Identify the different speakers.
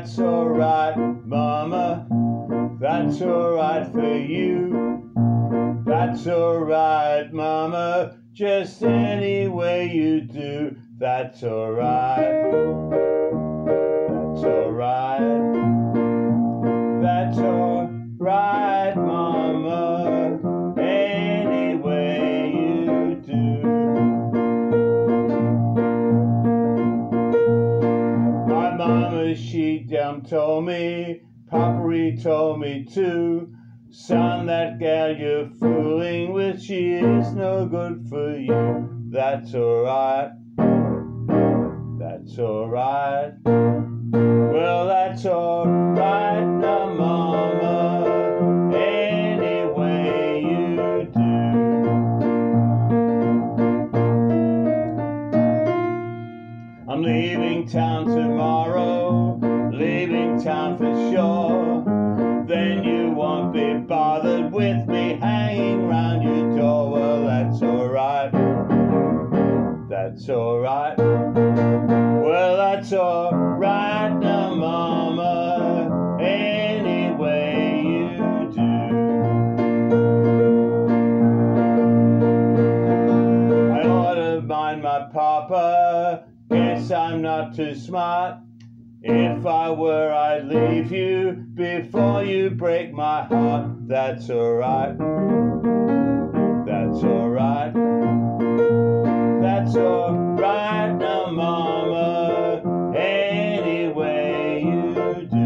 Speaker 1: that's alright, Mama. That's alright for you. That's alright, Mama. Just any way you do, that's alright. That's alright. That's alright, mama, she damn told me, Papa, told me too. Son, that gal you're fooling with, she is no good for you. That's alright. That's alright. Well, that's alright I'm leaving town tomorrow, leaving town for sure. Then you won't be bothered with me hanging round your door. Well, that's alright. That's alright. Well, that's alright now, Mama. Any way you do. I ought to mind my papa. I'm not too smart. If I were, I'd leave you before you break my heart. That's alright. That's alright. That's alright now, Mama. Any way you do.